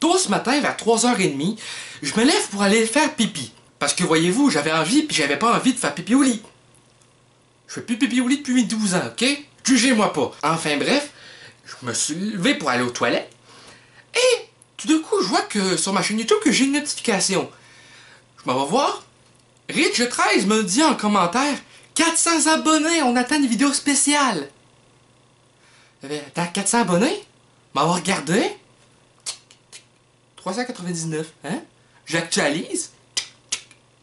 tôt ce matin, vers 3h30, je me lève pour aller faire pipi. Parce que voyez-vous, j'avais envie, puis j'avais pas envie de faire pipi au lit. Je fais plus pipi au lit depuis 12 ans, ok? Jugez-moi pas. Enfin bref, je me suis levé pour aller aux toilettes. Et tout d'un coup, je vois que sur ma chaîne YouTube que j'ai une notification. Je m'en vais voir. Rich13 me dit en commentaire 400 abonnés, on attend une vidéo spéciale. T'as 400 abonnés? M'avoir regardé? 399, hein? J'actualise?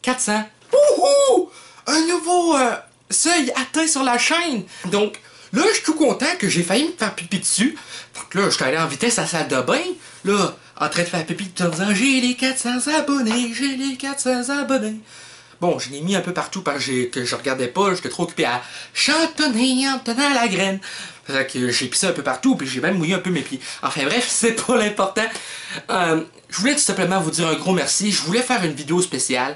400. Wouhou! Un nouveau euh, seuil atteint sur la chaîne. Donc, là, je suis tout content que j'ai failli me faire pipi dessus. Donc là, je suis allé en vitesse à la salle de bain. Là, en train de faire pipi tout en disant J'ai les 400 abonnés, j'ai les 400 abonnés. Bon, je l'ai mis un peu partout parce que je regardais pas, j'étais trop occupé à chantonner en tenant la graine. Fait que j'ai pissé un peu partout, puis j'ai même mouillé un peu mes pieds. Enfin bref, c'est pas l'important. Euh, je voulais tout simplement vous dire un gros merci. Je voulais faire une vidéo spéciale.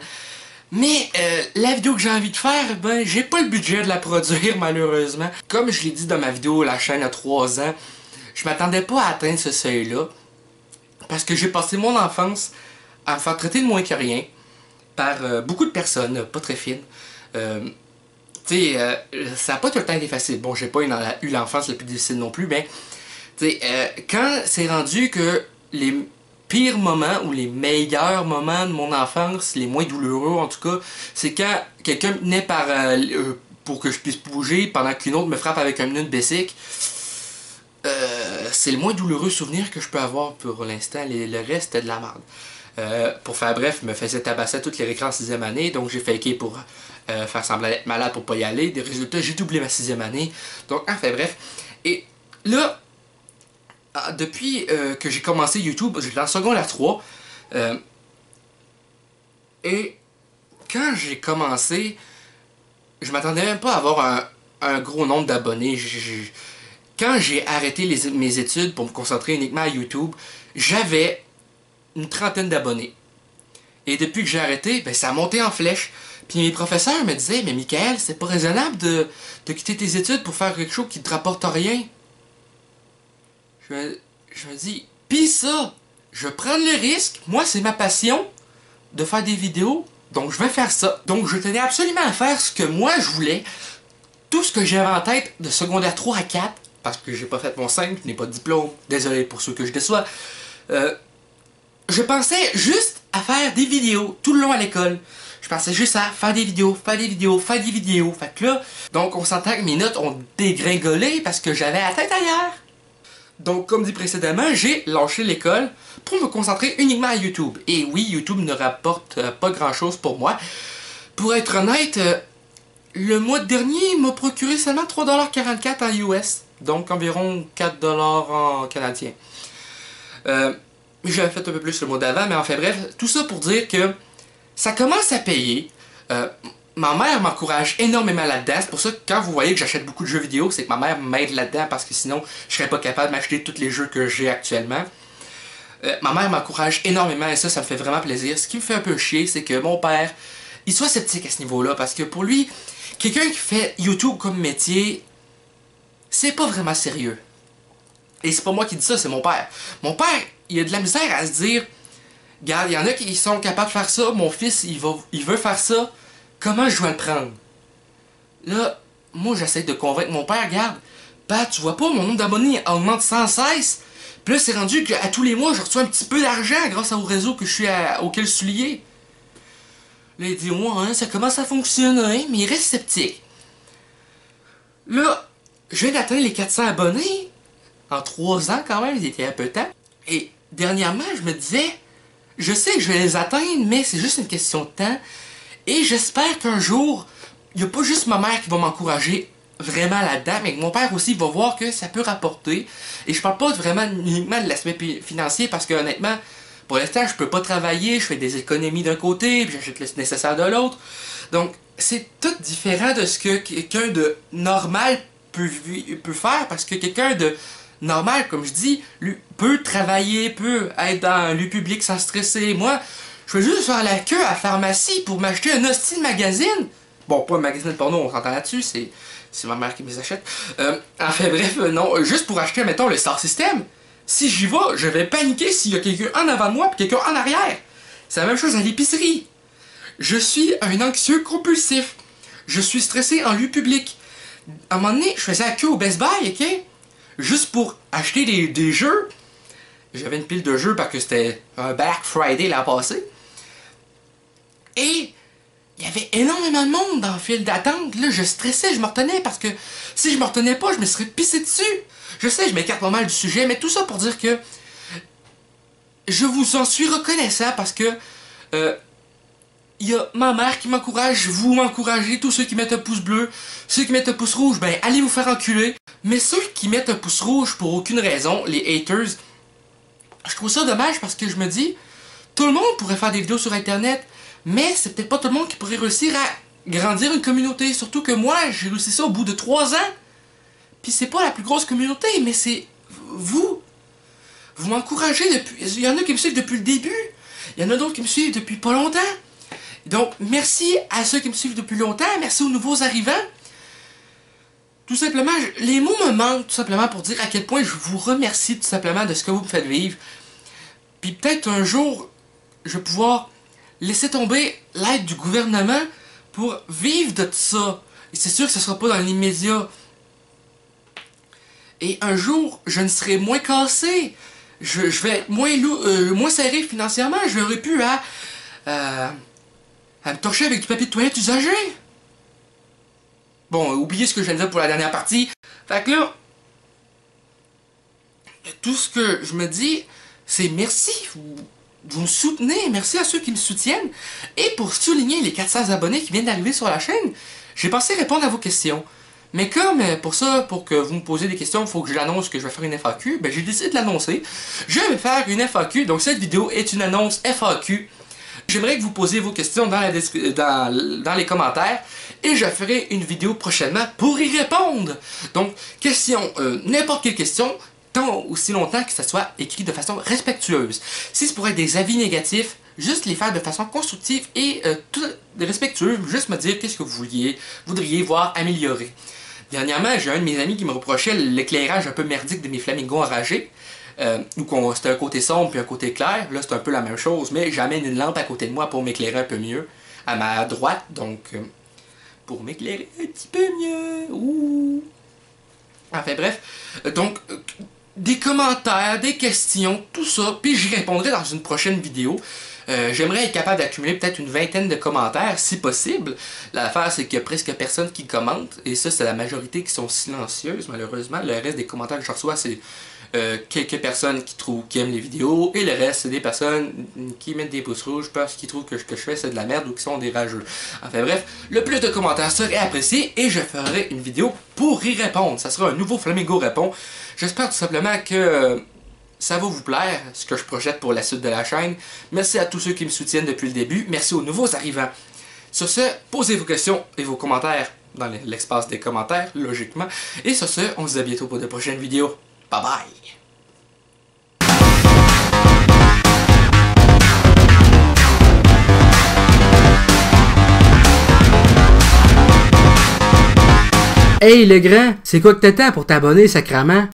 Mais euh, la vidéo que j'ai envie de faire, ben j'ai pas le budget de la produire malheureusement. Comme je l'ai dit dans ma vidéo La chaîne a 3 ans, je m'attendais pas à atteindre ce seuil-là. Parce que j'ai passé mon enfance à me faire traiter de moins que rien par euh, beaucoup de personnes pas très fines. Euh, tu sais, euh, ça n'a pas tout le temps été facile. Bon, j'ai pas eu l'enfance la plus difficile non plus, mais tu sais, quand c'est rendu que les pires moments ou les meilleurs moments de mon enfance, les moins douloureux en tout cas, c'est quand quelqu'un naît par pour que je puisse bouger pendant qu'une autre me frappe avec un minute basic. c'est le moins douloureux souvenir que je peux avoir pour l'instant. Le reste, c'était de la merde. Euh, pour faire bref, me faisait tabasser toutes les récrans en sixième année, donc j'ai faké pour euh, faire semblant d'être malade pour pas y aller. Des résultats, j'ai doublé ma sixième année. Donc, enfin bref. Et là, ah, depuis euh, que j'ai commencé YouTube, j'étais en secondaire 3. et quand j'ai commencé, je m'attendais même pas à avoir un, gros nombre d'abonnés. Quand j'ai arrêté mes études pour me concentrer uniquement à YouTube, j'avais une trentaine d'abonnés. Et depuis que j'ai arrêté, ben, ça a monté en flèche. Puis mes professeurs me disaient, mais Michael, c'est pas raisonnable de, de, quitter tes études pour faire quelque chose qui te rapporte rien. Je me, dis, pis ça, je prendre le risque. Moi, c'est ma passion de faire des vidéos. Donc, je vais faire ça. Donc, je tenais absolument à faire ce que moi, je voulais. Tout ce que j'avais en tête de secondaire 3 à 4, parce que j'ai pas fait mon 5, je n'ai pas de diplôme. Désolé pour ceux que je déçois. Euh, je pensais juste à faire des vidéos tout le long à l'école. Je pensais juste à faire des vidéos, faire des vidéos, faire des vidéos. Fait que là, donc on s'entend que mes notes ont dégringolé parce que j'avais la tête ailleurs. Donc, comme dit précédemment, j'ai lâché l'école pour me concentrer uniquement à YouTube. Et oui, YouTube ne rapporte euh, pas grand-chose pour moi. Pour être honnête, euh, le mois dernier m'a procuré seulement 3,44$ en US. Donc environ 4$ en canadien. Euh, j'avais fait un peu plus le mois d'avant, mais enfin bref, tout ça pour dire que ça commence à payer. Euh, ma mère m'encourage énormément là-dedans. C'est pour ça que quand vous voyez que j'achète beaucoup de jeux vidéo, c'est que ma mère m'aide là-dedans parce que sinon, je serais pas capable de m'acheter tous les jeux que j'ai actuellement. Euh, ma mère m'encourage énormément et ça, ça me fait vraiment plaisir. Ce qui me fait un peu chier, c'est que mon père, il soit sceptique à ce niveau-là parce que pour lui, quelqu'un qui fait YouTube comme métier, c'est pas vraiment sérieux. Et c'est pas moi qui dis ça, c'est mon père. Mon père, il a de la misère à se dire Regarde, il y en a qui sont capables de faire ça, mon fils, il, il veut faire ça, comment je dois le prendre? Là, moi, j'essaie de convaincre mon père Regarde, bah, tu vois pas, mon nombre d'abonnés augmente sans cesse. Puis là, c'est rendu qu'à tous les mois, je reçois un petit peu d'argent grâce au réseau que je suis auquel je suis lié. Là, il dit Ouais, hein, ça commence à fonctionner, mais il reste sceptique. Là, je viens d'atteindre les 400 abonnés en 3 ans quand même, il était un peu temps. Et dernièrement, je me disais, je sais que je vais les atteindre, mais c'est juste une question de temps. Et j'espère qu'un jour, il n'y a pas juste ma mère qui va m'encourager vraiment là-dedans, mais que mon père aussi va voir que ça peut rapporter. Et je parle pas vraiment uniquement de l'aspect financier, parce que honnêtement, pour l'instant, je peux pas travailler, je fais des économies d'un côté, puis j'achète le nécessaire de l'autre. Donc, c'est tout différent de ce que quelqu'un de normal peut, peut faire, parce que quelqu'un de normal, comme je dis, peut travailler, peut être dans lieu public sans stresser. Moi, je veux juste faire la queue à la pharmacie pour m'acheter un hostile magazine. Bon, pas un magazine de porno, on s'entend là-dessus, c'est, c'est ma mère qui me les achète. Euh, enfin bref, euh, non, juste pour acheter, mettons, le Star System. si j'y vais, je vais paniquer s'il y a quelqu'un en avant de moi et quelqu'un en arrière. C'est la même chose à l'épicerie. Je suis un anxieux compulsif. Je suis stressé en lieu public. À un moment donné, je faisais la queue au Best Buy, ok? Juste pour acheter des, jeux. J'avais une pile de jeux parce que c'était un Black Friday l'an passé. Et il y avait énormément de monde dans le fil d'attente. Là, je stressais, je me retenais parce que si je me retenais pas, je me serais pissé dessus. Je sais, je m'écarte pas mal du sujet, mais tout ça pour dire que je vous en suis reconnaissant parce que euh, il y a ma mère qui m'encourage, vous m'encouragez, tous ceux qui mettent un pouce bleu, ceux qui mettent un pouce rouge, ben allez vous faire enculer. Mais ceux qui mettent un pouce rouge pour aucune raison, les haters, je trouve ça dommage parce que je me dis, tout le monde pourrait faire des vidéos sur internet, mais c'est peut-être pas tout le monde qui pourrait réussir à grandir une communauté. Surtout que moi, j'ai réussi ça au bout de 3 ans. Puis c'est pas la plus grosse communauté, mais c'est vous. Vous m'encouragez depuis. Il y en a qui me suivent depuis le début. Il y en a d'autres qui me suivent depuis pas longtemps. Donc, merci à ceux qui me suivent depuis longtemps. Merci aux nouveaux arrivants. Tout simplement, les mots me manquent tout simplement pour dire à quel point je vous remercie tout simplement de ce que vous me faites vivre. Puis peut-être un jour, je vais pouvoir laisser tomber l'aide du gouvernement pour vivre de ça. Et c'est sûr que ce ne sera pas dans l'immédiat. Et un jour, je ne serai moins cassé. Je, vais être moins, euh, moins serré financièrement. Je n'aurai plus à, euh, à me torcher avec du papier de toilette usagé. Bon, oubliez ce que je viens de dire pour la dernière partie. Fait que là, tout ce que je me dis, c'est merci. Vous, vous me soutenez. Merci à ceux qui me soutiennent. Et pour souligner les 400 abonnés qui viennent d'arriver sur la chaîne, j'ai pensé répondre à vos questions. Mais comme euh, pour ça, pour que vous me posiez des questions, il faut que je l'annonce que je vais faire une FAQ, ben j'ai décidé de l'annoncer. Je vais faire une FAQ, donc cette vidéo est une annonce FAQ. J'aimerais que vous posiez vos questions dans, les commentaires et je ferai une vidéo prochainement pour y répondre. Donc, question, euh, n'importe quelle question, tant aussi longtemps que ça soit écrit de façon respectueuse. Si ce pourrait être des avis négatifs, juste les faire de façon constructive et euh, tout, respectueuse, juste me dire qu'est-ce que vous vouliez, voudriez voir améliorer. Dernièrement, j'ai un de mes amis qui me reprochait l'éclairage un peu merdique de mes flamingos enragés. Euh, c'était un côté sombre puis un côté clair. Là, c'est un peu la même chose, mais j'amène une lampe à côté de moi pour m'éclairer un peu mieux. À ma droite, donc, euh, pour m'éclairer un petit peu mieux. Ouh. Enfin bref, donc, des commentaires, des questions, tout ça, puis j'y répondrai dans une prochaine vidéo. Euh, j'aimerais être capable d'accumuler peut-être une vingtaine de commentaires, si possible. L'affaire, c'est qu'il y a presque personne qui commente, et ça, c'est la majorité qui sont silencieuses, malheureusement. Le reste des commentaires que je reçois, c'est euh, quelques personnes qui trouvent qui aiment les vidéos, et le reste, c'est des personnes qui mettent des pouces rouges parce qu'ils trouvent que ce que je fais, c'est de la merde ou qui sont des rageux. Enfin bref, le plus de commentaires serait apprécié, et je ferai une vidéo pour y répondre. Ça sera un nouveau Flamingo répond. J'espère tout simplement que ça va vous plaire, ce que je projette pour la suite de la chaîne. Merci à tous ceux qui me soutiennent depuis le début. Merci aux nouveaux arrivants. Sur ce, posez vos questions et vos commentaires dans l'espace des commentaires, logiquement. Et sur ce, on se dit à bientôt pour de prochaines vidéos. Bye bye! Hey le grand, c'est quoi que t'attends pour t'abonner sacrament?